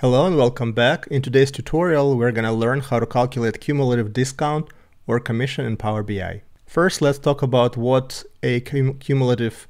Hello and welcome back. In today's tutorial, we're going to learn how to calculate cumulative discount or commission in Power BI. First, let's talk about what a cum cumulative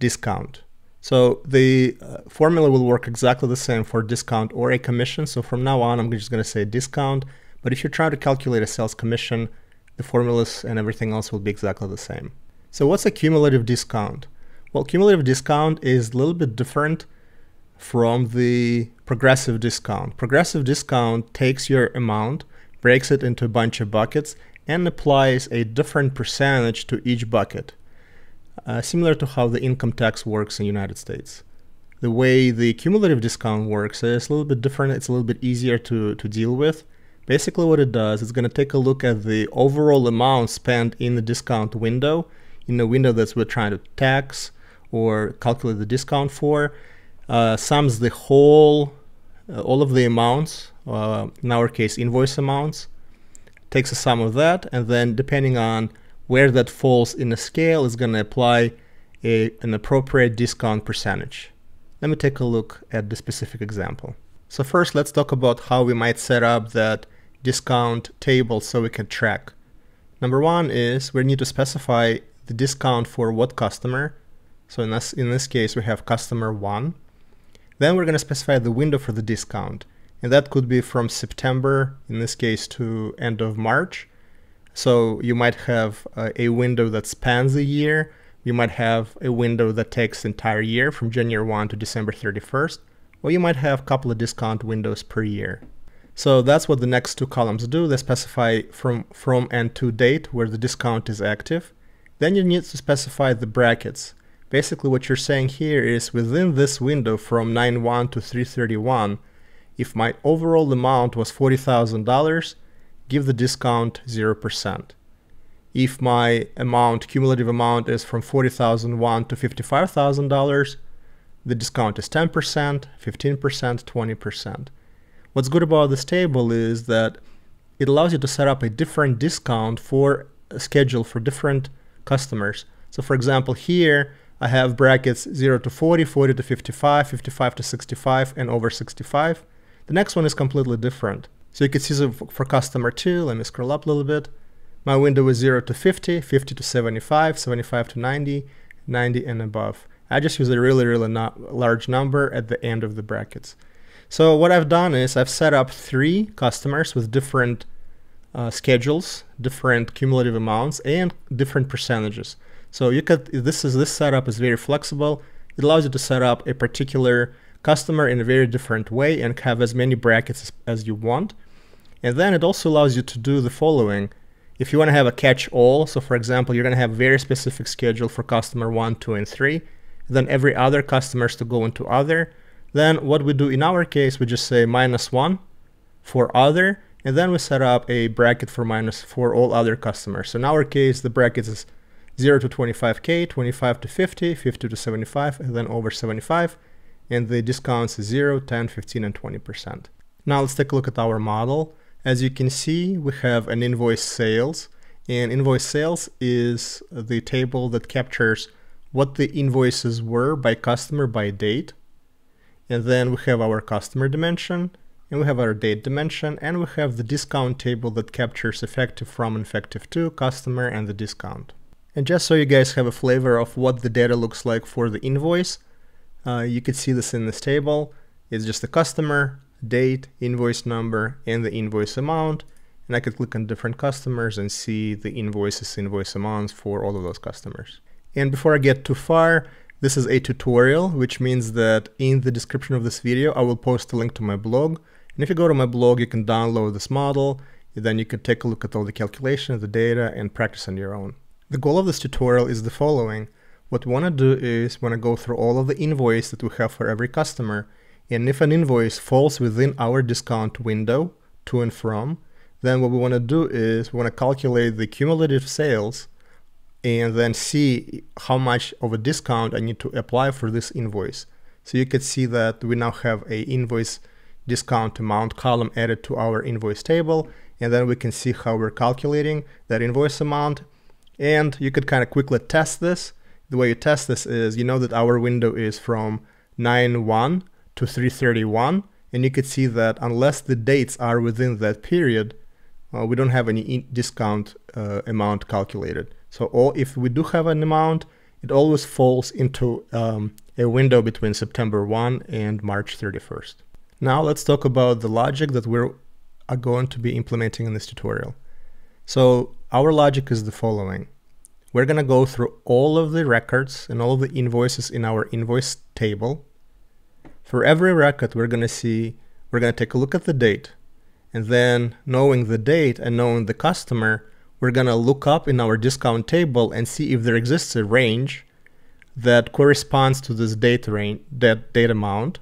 discount. So the uh, formula will work exactly the same for discount or a commission. So from now on, I'm just going to say discount. But if you're trying to calculate a sales commission, the formulas and everything else will be exactly the same. So what's a cumulative discount? Well, cumulative discount is a little bit different from the progressive discount. Progressive discount takes your amount, breaks it into a bunch of buckets, and applies a different percentage to each bucket, uh, similar to how the income tax works in the United States. The way the cumulative discount works is a little bit different. It's a little bit easier to, to deal with. Basically what it does is going to take a look at the overall amount spent in the discount window, in the window that we're trying to tax or calculate the discount for, uh, sums the whole, all of the amounts, uh, in our case invoice amounts, takes a sum of that, and then depending on where that falls in the scale is going to apply a, an appropriate discount percentage. Let me take a look at the specific example. So first let's talk about how we might set up that discount table so we can track. Number one is we need to specify the discount for what customer. So in this, in this case we have customer 1. Then we're going to specify the window for the discount. And that could be from September, in this case, to end of March. So you might have a window that spans a year. You might have a window that takes entire year from January 1 to December 31st. Or you might have a couple of discount windows per year. So that's what the next two columns do. They specify from, from and to date where the discount is active. Then you need to specify the brackets. Basically what you're saying here is within this window from 9.1 to 331, if my overall amount was $40,000, give the discount 0%. If my amount, cumulative amount is from 40,001 to $55,000, the discount is 10%, 15%, 20%. What's good about this table is that it allows you to set up a different discount for a schedule for different customers. So for example, here I have brackets 0 to 40, 40 to 55, 55 to 65, and over 65. The next one is completely different. So you can see for customer 2, let me scroll up a little bit. My window is 0 to 50, 50 to 75, 75 to 90, 90 and above. I just use a really, really large number at the end of the brackets. So what I've done is I've set up three customers with different uh, schedules, different cumulative amounts, and different percentages. So you could this is this setup is very flexible. It allows you to set up a particular customer in a very different way and have as many brackets as, as you want. And then it also allows you to do the following. If you want to have a catch-all, so for example, you're going to have a very specific schedule for customer 1, 2, and 3, then every other customers to go into other, then what we do in our case, we just say minus 1 for other, and then we set up a bracket for minus for all other customers. So in our case, the bracket is 0 to 25k, 25 to 50, 50 to 75, and then over 75. And the discounts is 0, 10, 15, and 20%. Now let's take a look at our model. As you can see, we have an invoice sales. And invoice sales is the table that captures what the invoices were by customer by date. And then we have our customer dimension, and we have our date dimension, and we have the discount table that captures effective from and effective to customer and the discount. And just so you guys have a flavor of what the data looks like for the invoice, uh, you could see this in this table. It's just the customer, date, invoice number, and the invoice amount. And I could click on different customers and see the invoices, invoice amounts for all of those customers. And before I get too far, this is a tutorial, which means that in the description of this video, I will post a link to my blog. And if you go to my blog, you can download this model. Then you can take a look at all the calculations, of the data, and practice on your own. The goal of this tutorial is the following. What we want to do is we want to go through all of the invoice that we have for every customer. And if an invoice falls within our discount window to and from, then what we want to do is we want to calculate the cumulative sales and then see how much of a discount I need to apply for this invoice. So you could see that we now have a invoice discount amount column added to our invoice table and then we can see how we're calculating that invoice amount and you could kind of quickly test this. The way you test this is you know that our window is from 9.1 to 331 And you could see that unless the dates are within that period, uh, we don't have any discount uh, amount calculated. So all, if we do have an amount, it always falls into um, a window between September 1 and March 31st. Now let's talk about the logic that we're are going to be implementing in this tutorial. So our logic is the following. We're going to go through all of the records and all of the invoices in our invoice table. For every record, we're going to see, we're going to take a look at the date. And then knowing the date and knowing the customer, we're going to look up in our discount table and see if there exists a range that corresponds to this date range, that date amount.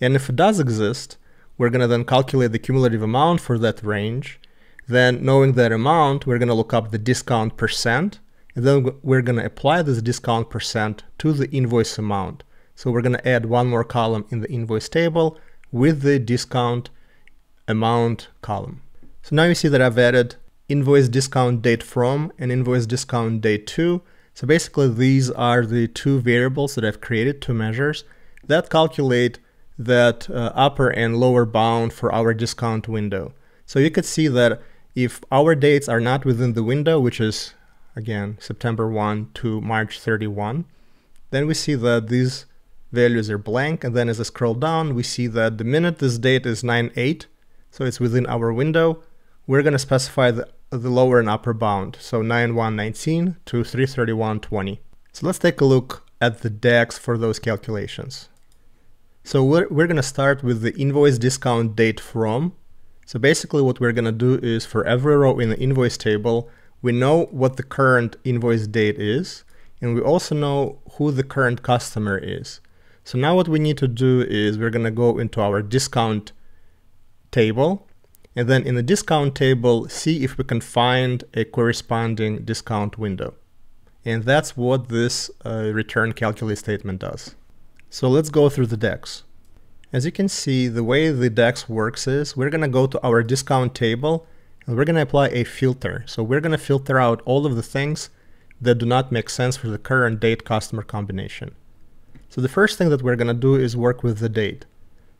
And if it does exist, we're going to then calculate the cumulative amount for that range. Then knowing that amount, we're going to look up the discount percent. And then we're going to apply this discount percent to the invoice amount. So we're going to add one more column in the invoice table with the discount amount column. So now you see that I've added invoice discount date from and invoice discount date to. So basically these are the two variables that I've created, two measures that calculate that uh, upper and lower bound for our discount window. So you could see that if our dates are not within the window, which is again September 1 to March 31, then we see that these values are blank. And then as I scroll down, we see that the minute this date is 9-8, so it's within our window, we're going to specify the, the lower and upper bound. So 9-1-19 to 3-31-20. So let's take a look at the DAX for those calculations. So we're, we're going to start with the invoice discount date from. So basically what we're going to do is for every row in the invoice table, we know what the current invoice date is, and we also know who the current customer is. So now what we need to do is we're going to go into our discount table, and then in the discount table, see if we can find a corresponding discount window. And that's what this uh, return calculate statement does. So let's go through the DAX. As you can see, the way the DAX works is we're going to go to our discount table and we're going to apply a filter. So we're going to filter out all of the things that do not make sense for the current date customer combination. So the first thing that we're going to do is work with the date.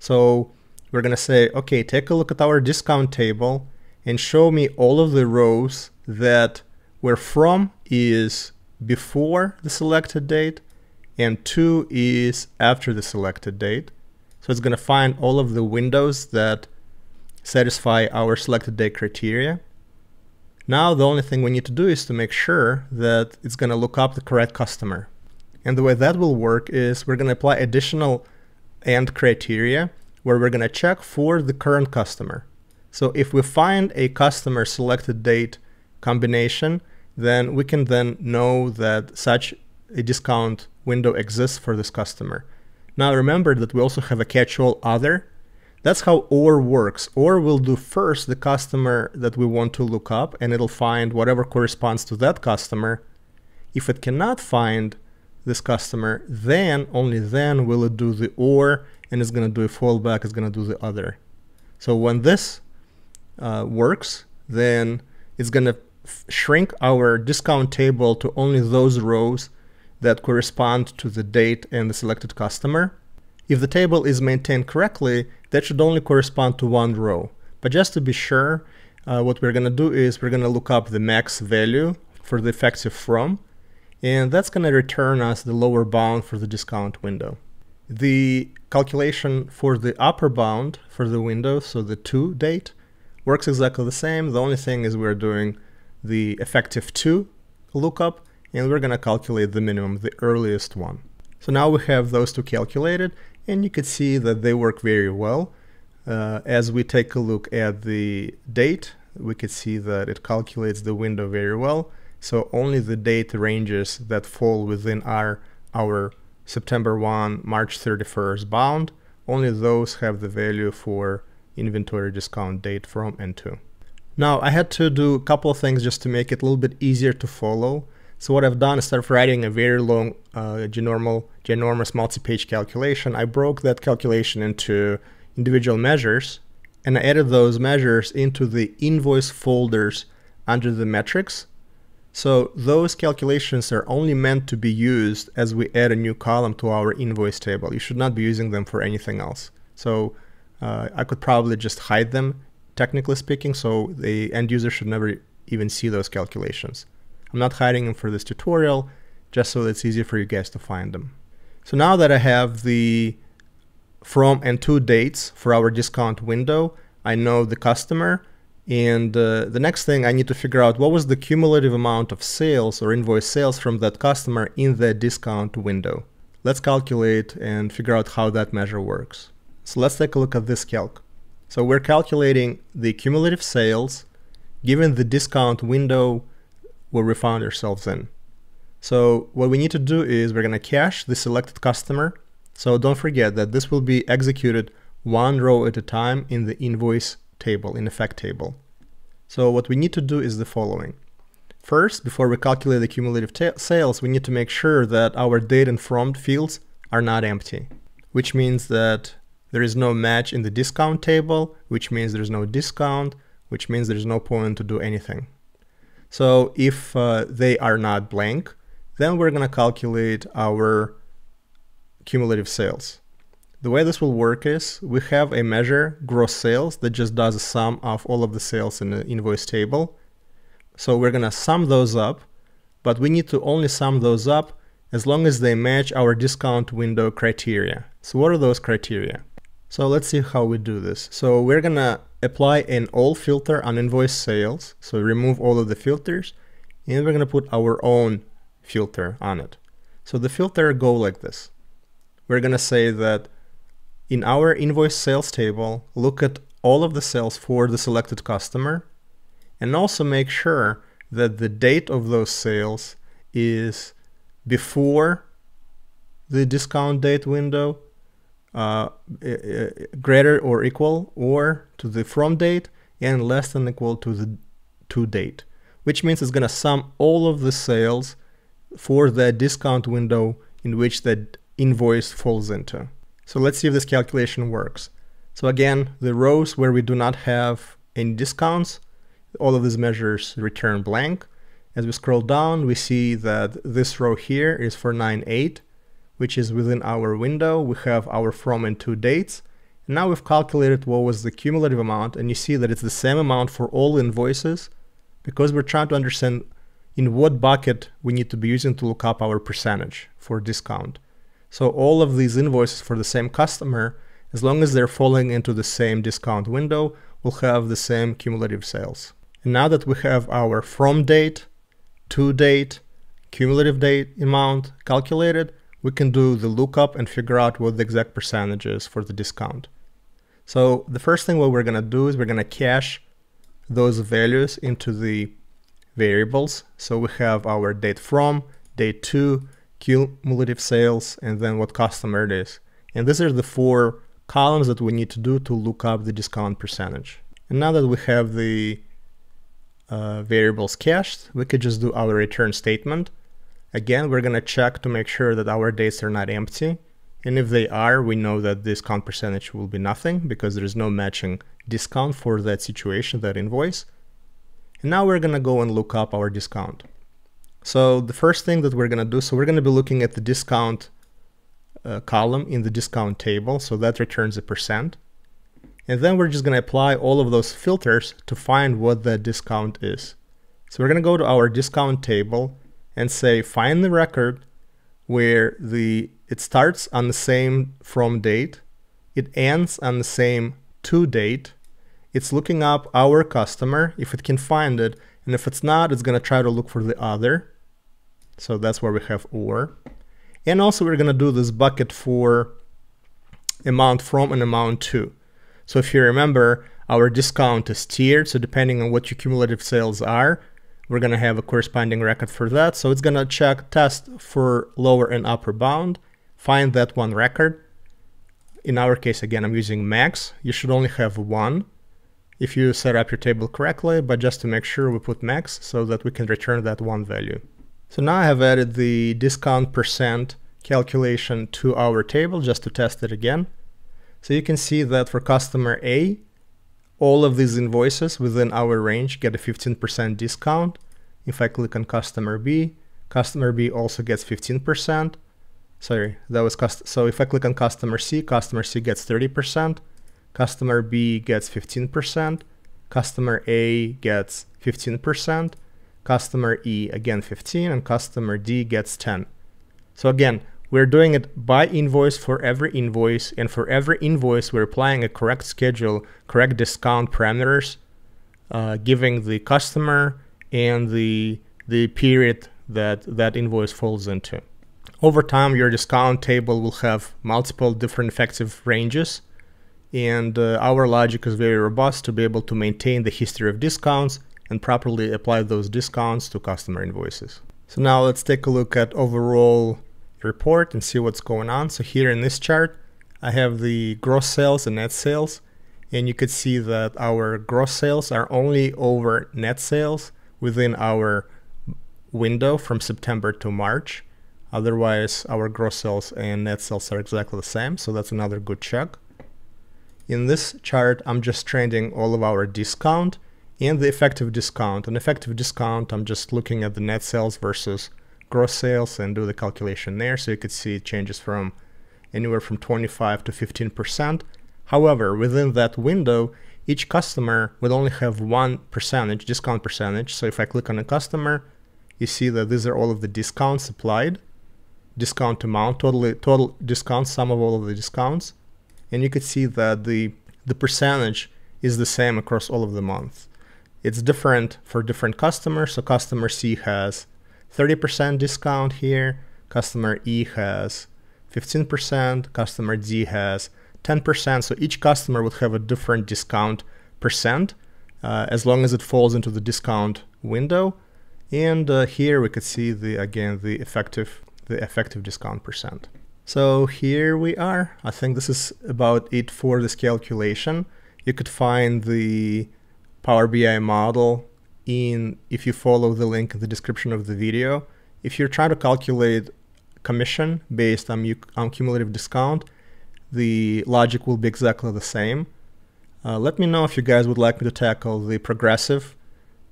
So we're going to say, okay, take a look at our discount table and show me all of the rows that where from is before the selected date and to is after the selected date. So it's going to find all of the windows that satisfy our selected date criteria. Now the only thing we need to do is to make sure that it's going to look up the correct customer. And the way that will work is we're going to apply additional AND criteria where we're going to check for the current customer. So if we find a customer selected date combination, then we can then know that such a discount window exists for this customer. Now remember that we also have a catch-all other. That's how OR works. OR will do first the customer that we want to look up and it'll find whatever corresponds to that customer. If it cannot find this customer, then only then will it do the OR and it's going to do a fallback, it's going to do the other. So when this uh, works, then it's going to shrink our discount table to only those rows that correspond to the date and the selected customer. If the table is maintained correctly, that should only correspond to one row. But just to be sure, uh, what we're going to do is we're going to look up the max value for the effective from, and that's going to return us the lower bound for the discount window. The calculation for the upper bound for the window, so the to date, works exactly the same. The only thing is we're doing the effective to lookup, and we're going to calculate the minimum, the earliest one. So now we have those two calculated, and you can see that they work very well. Uh, as we take a look at the date, we can see that it calculates the window very well. So only the date ranges that fall within our, our September 1, March 31st bound, only those have the value for inventory discount date from and to. Now I had to do a couple of things just to make it a little bit easier to follow. So what I've done, instead of writing a very long uh, ginormal, ginormous multi-page calculation, I broke that calculation into individual measures and I added those measures into the invoice folders under the metrics. So those calculations are only meant to be used as we add a new column to our invoice table. You should not be using them for anything else. So uh, I could probably just hide them, technically speaking, so the end user should never even see those calculations. I'm not hiding them for this tutorial, just so it's easier for you guys to find them. So now that I have the from and to dates for our discount window, I know the customer, and uh, the next thing I need to figure out what was the cumulative amount of sales or invoice sales from that customer in the discount window. Let's calculate and figure out how that measure works. So let's take a look at this calc. So we're calculating the cumulative sales given the discount window where we found ourselves in. So what we need to do is we're going to cache the selected customer. So don't forget that this will be executed one row at a time in the invoice table, in effect table. So what we need to do is the following. First, before we calculate the cumulative sales, we need to make sure that our date and from fields are not empty, which means that there is no match in the discount table, which means there's no discount, which means there's no point to do anything. So if uh, they are not blank, then we're going to calculate our cumulative sales. The way this will work is we have a measure gross sales that just does a sum of all of the sales in the invoice table. So we're going to sum those up, but we need to only sum those up as long as they match our discount window criteria. So what are those criteria? So let's see how we do this. So we're going to apply an all filter on invoice sales. So remove all of the filters and we're going to put our own filter on it. So the filter go like this. We're going to say that in our invoice sales table, look at all of the sales for the selected customer and also make sure that the date of those sales is before the discount date window, uh, greater or equal or to the from date and less than equal to the to date, which means it's going to sum all of the sales for the discount window in which that invoice falls into. So let's see if this calculation works. So again, the rows where we do not have any discounts, all of these measures return blank. As we scroll down, we see that this row here is for 9.8, which is within our window. We have our from and to dates. And now we've calculated what was the cumulative amount, and you see that it's the same amount for all invoices because we're trying to understand in what bucket we need to be using to look up our percentage for discount. So all of these invoices for the same customer, as long as they're falling into the same discount window, will have the same cumulative sales. And now that we have our from date, to date, cumulative date amount calculated, we can do the lookup and figure out what the exact percentage is for the discount. So the first thing what we're going to do is we're going to cache those values into the variables. So we have our date from, date to, cumulative sales, and then what customer it is. And these are the four columns that we need to do to look up the discount percentage. And now that we have the uh, variables cached, we could just do our return statement. Again, we're going to check to make sure that our dates are not empty. And if they are, we know that discount percentage will be nothing because there is no matching discount for that situation, that invoice. And now we're gonna go and look up our discount. So the first thing that we're gonna do, so we're gonna be looking at the discount uh, column in the discount table, so that returns a percent. And then we're just gonna apply all of those filters to find what the discount is. So we're gonna go to our discount table and say find the record where the it starts on the same from date, it ends on the same to date, it's looking up our customer if it can find it. And if it's not, it's going to try to look for the other. So that's where we have or. And also we're going to do this bucket for amount from and amount to. So if you remember, our discount is tiered. So depending on what your cumulative sales are, we're going to have a corresponding record for that. So it's going to check test for lower and upper bound, find that one record. In our case, again, I'm using max. You should only have one if you set up your table correctly, but just to make sure we put max so that we can return that one value. So now I have added the discount percent calculation to our table just to test it again. So you can see that for customer A, all of these invoices within our range get a 15% discount. If I click on customer B, customer B also gets 15%. Sorry, that was cost. So if I click on customer C, customer C gets 30%. customer B gets 15%, customer A gets 15%, customer E again 15, and customer D gets 10. So again, we're doing it by invoice for every invoice, and for every invoice, we're applying a correct schedule, correct discount parameters, uh, giving the customer and the the period that that invoice falls into. Over time, your discount table will have multiple different effective ranges, and uh, our logic is very robust to be able to maintain the history of discounts and properly apply those discounts to customer invoices. So now let's take a look at overall report and see what's going on. So here in this chart, I have the gross sales and net sales. And you could see that our gross sales are only over net sales within our window from September to March. Otherwise, our gross sales and net sales are exactly the same. So that's another good check. In this chart, I'm just trending all of our discount and the effective discount. An effective discount, I'm just looking at the net sales versus gross sales and do the calculation there. So you could see it changes from anywhere from 25 to 15%. However, within that window, each customer will only have one percentage, discount percentage. So if I click on a customer, you see that these are all of the discounts applied, discount amount, totally, total discount, sum of all of the discounts. And you could see that the, the percentage is the same across all of the months. It's different for different customers. So customer C has 30% discount here. Customer E has 15%. Customer D has 10%. So each customer would have a different discount percent uh, as long as it falls into the discount window. And uh, here we could see the again the effective the effective discount percent. So here we are. I think this is about it for this calculation. You could find the Power BI model in if you follow the link in the description of the video. If you're trying to calculate commission based on, on cumulative discount, the logic will be exactly the same. Uh, let me know if you guys would like me to tackle the progressive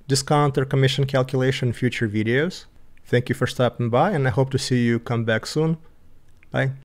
discount or commission calculation in future videos. Thank you for stopping by and I hope to see you come back soon. Bye.